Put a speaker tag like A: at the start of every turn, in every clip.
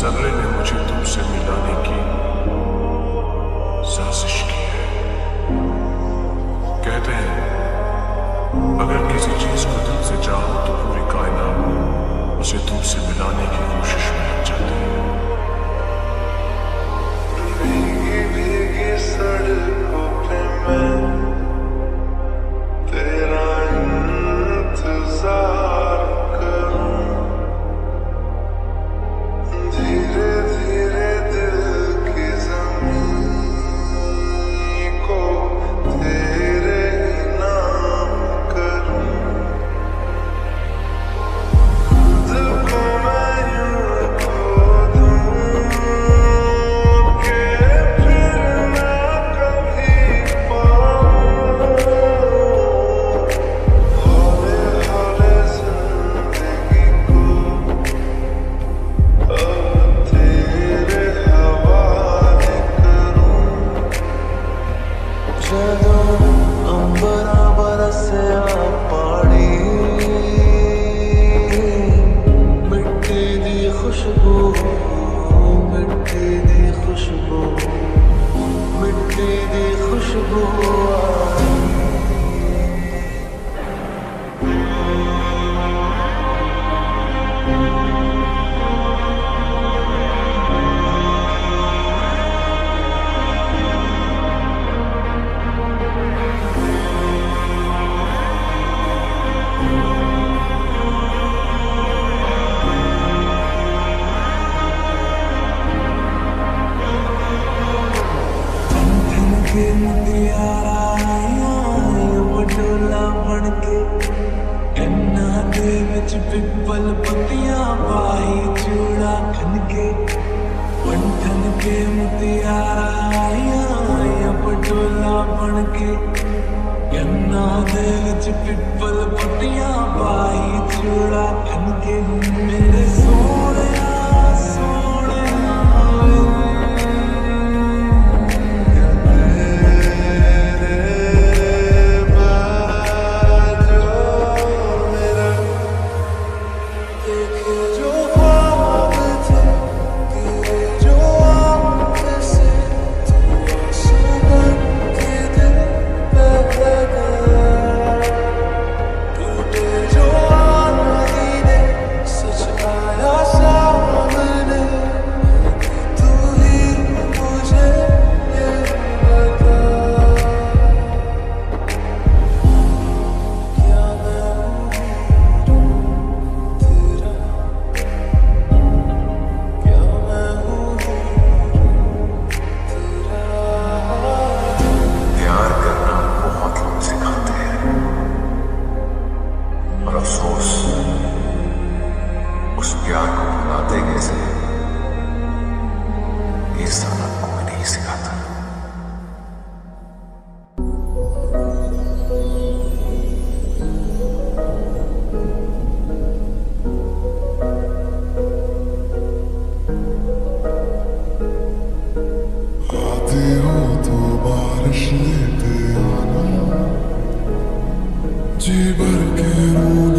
A: सगड़े ने
B: मुझे तुमसे मिलाने की साजिश की है कहते हैं अगर किसी
A: ਪਾਣ ਕੇ ਕੰਨਾ ਦੇ ਵਿੱਚ ਪਿੱਪਲ ਪੱਟੀਆਂ ਪਾਈ ਚੂੜਾ ਕੰਨ ਕੇ ਮੇਰੇ
C: ਸੋਹਣੇ but I can't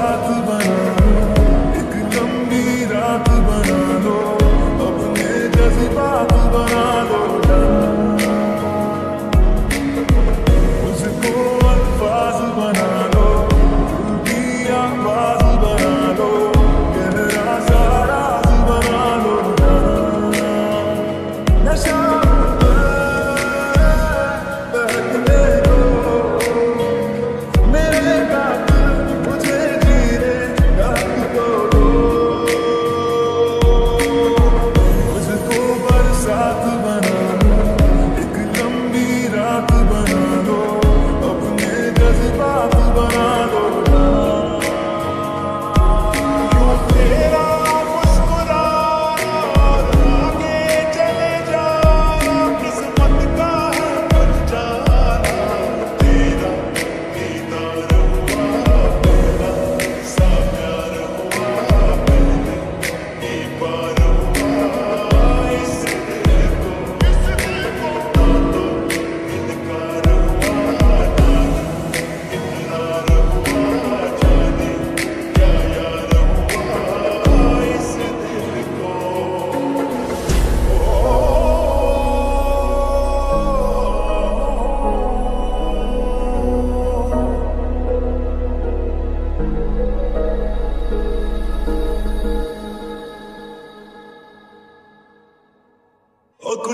C: Jacob.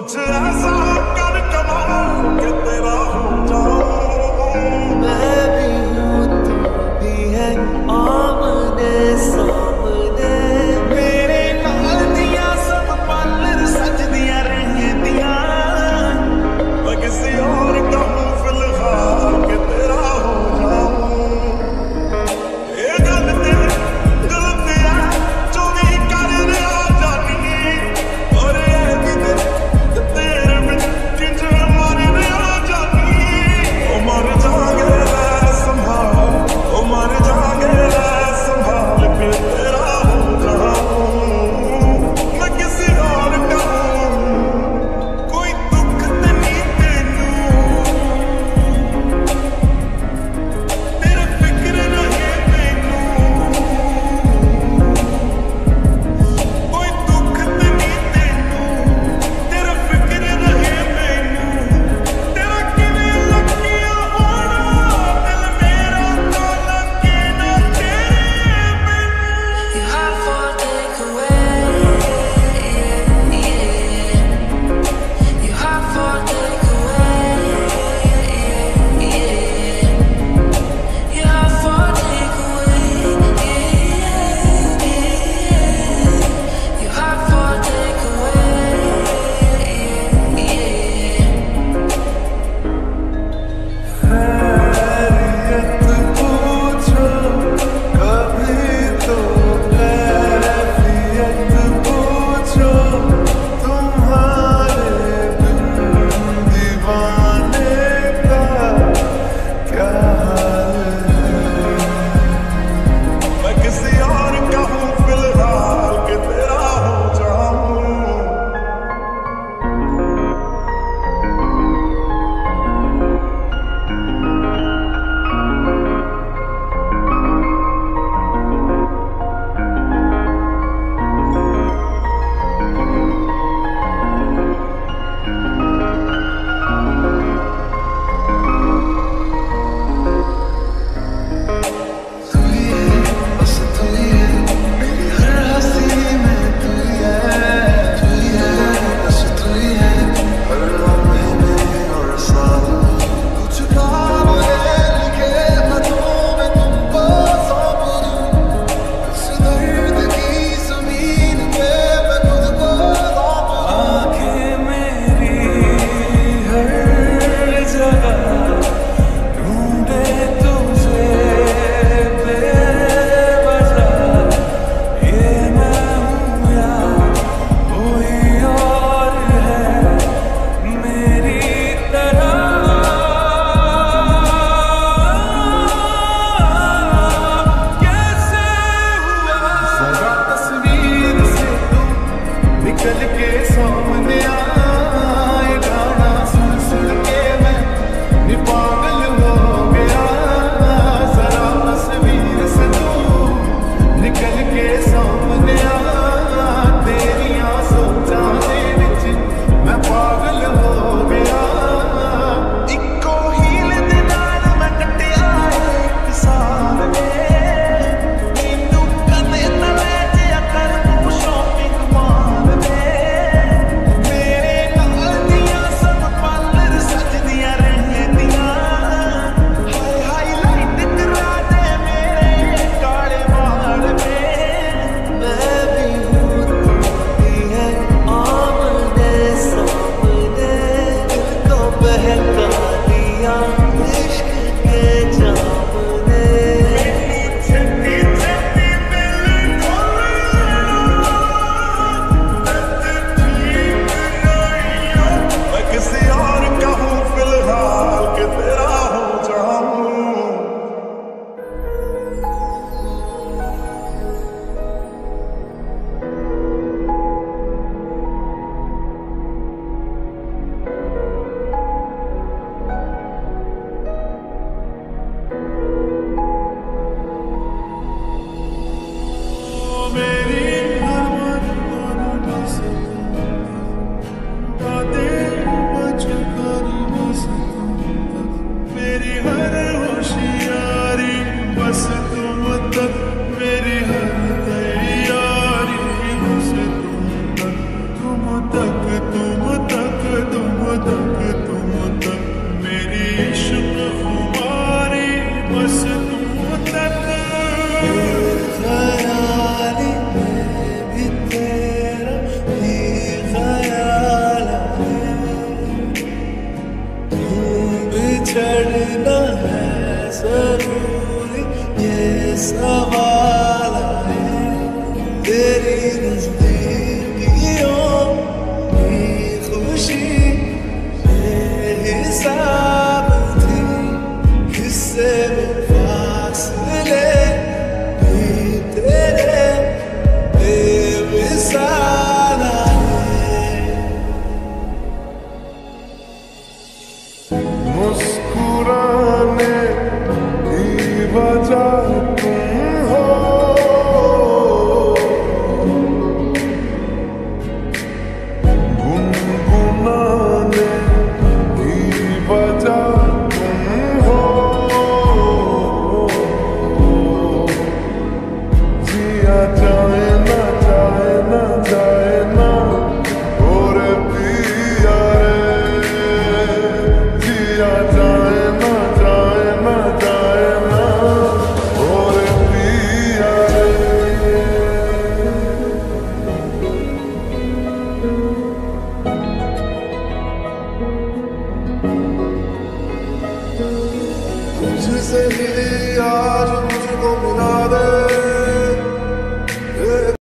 B: To the saw